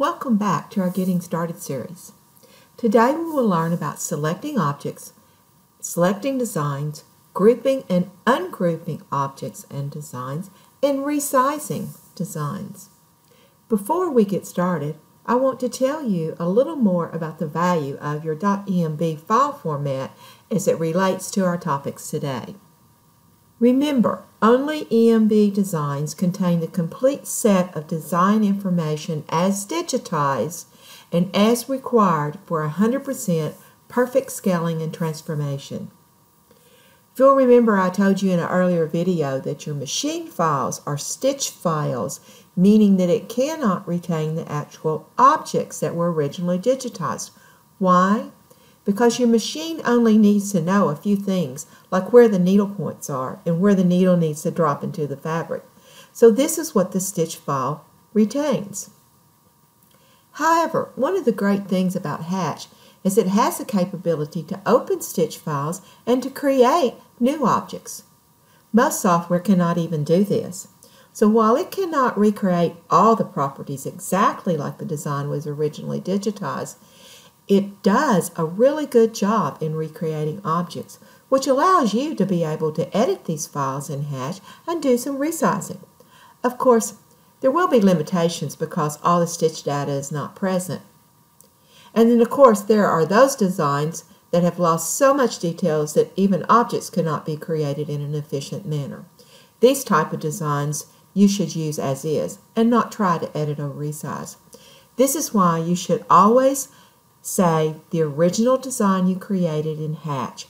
Welcome back to our Getting Started series. Today we will learn about selecting objects, selecting designs, grouping and ungrouping objects and designs, and resizing designs. Before we get started, I want to tell you a little more about the value of your .EMB file format as it relates to our topics today. Remember, only EMB designs contain the complete set of design information as digitized and as required for 100% perfect scaling and transformation. If you'll remember I told you in an earlier video that your machine files are stitch files, meaning that it cannot retain the actual objects that were originally digitized. Why? Because your machine only needs to know a few things, like where the needle points are and where the needle needs to drop into the fabric. So this is what the stitch file retains. However, one of the great things about Hatch is it has the capability to open stitch files and to create new objects. Most software cannot even do this. So while it cannot recreate all the properties exactly like the design was originally digitized, it does a really good job in recreating objects, which allows you to be able to edit these files in Hatch and do some resizing. Of course, there will be limitations because all the stitch data is not present. And then, of course, there are those designs that have lost so much details that even objects cannot be created in an efficient manner. These type of designs you should use as is and not try to edit or resize. This is why you should always say the original design you created in Hatch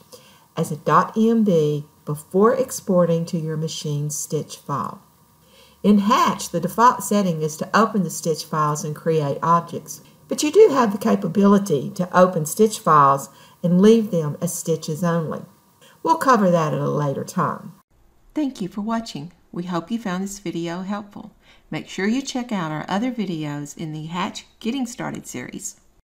as a .EMB before exporting to your machine's stitch file. In Hatch, the default setting is to open the stitch files and create objects, but you do have the capability to open stitch files and leave them as stitches only. We'll cover that at a later time. Thank you for watching. We hope you found this video helpful. Make sure you check out our other videos in the Hatch Getting Started series.